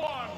one,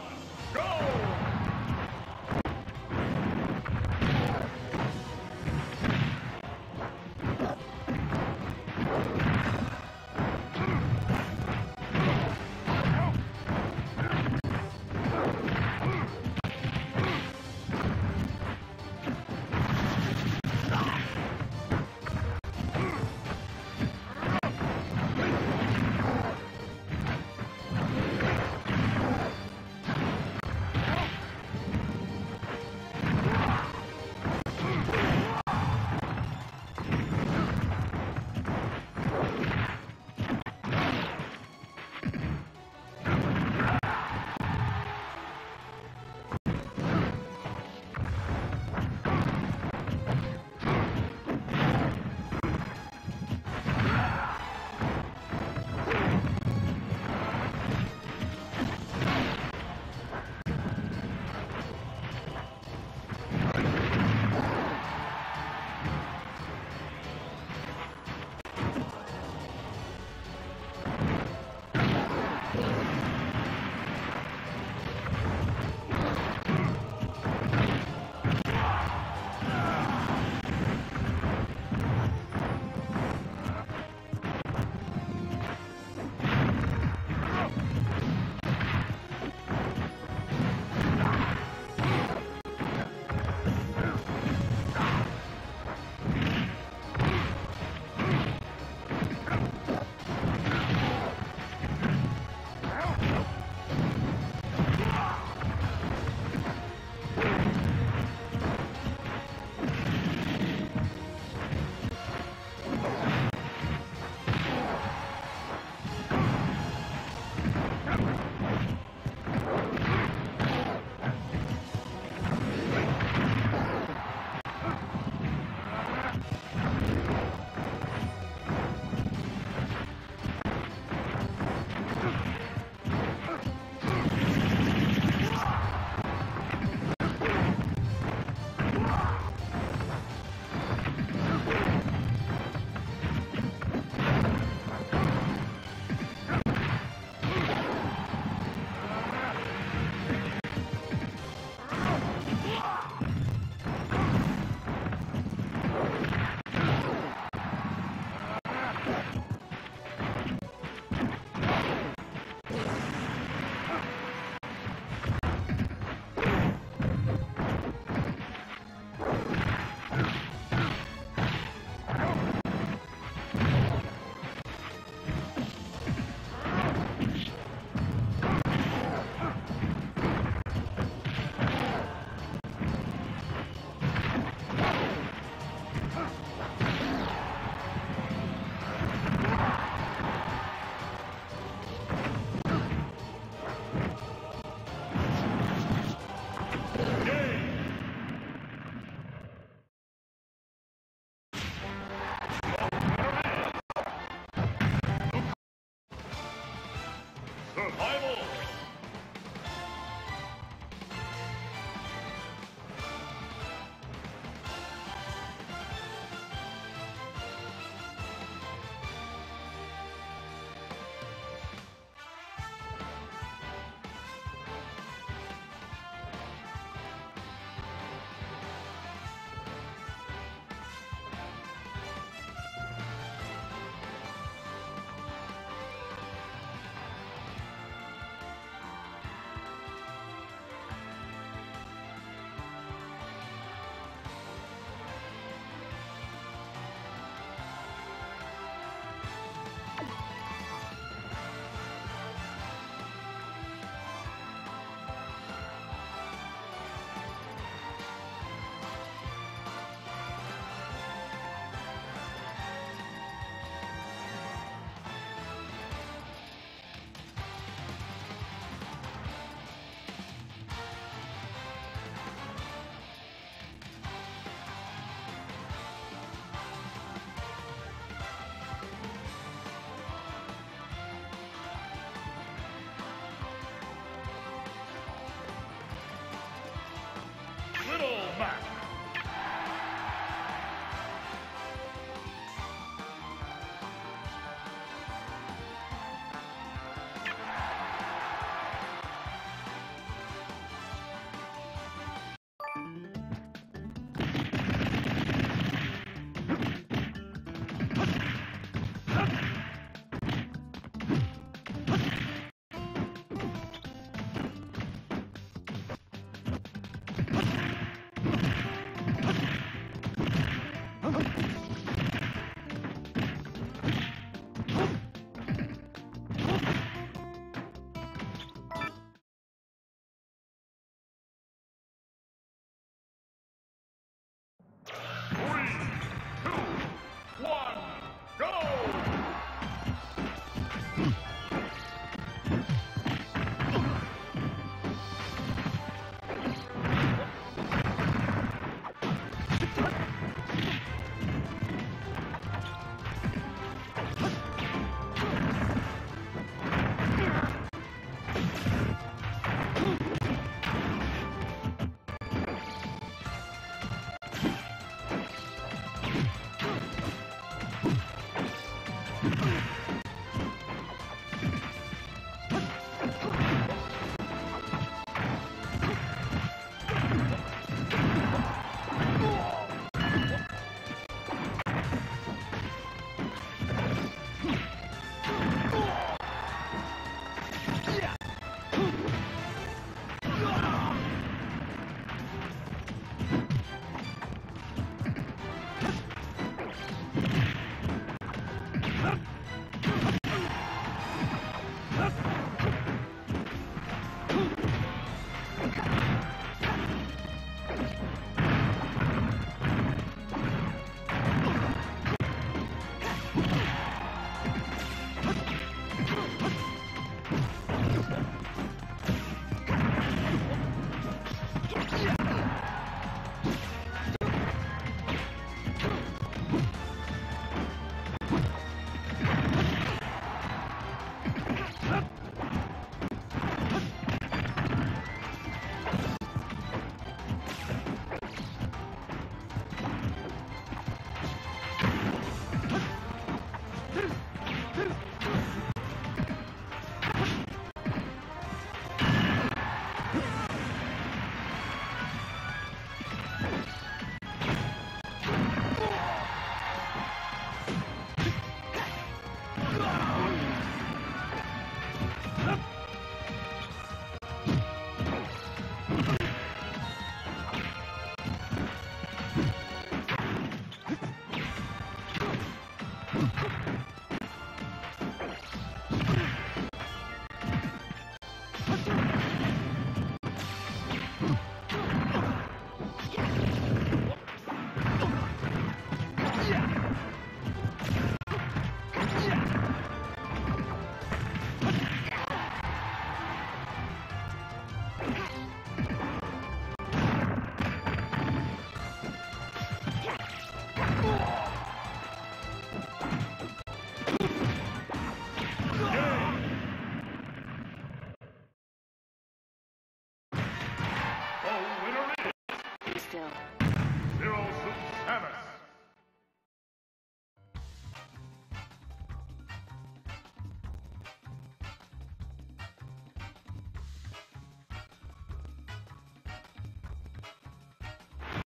Oh!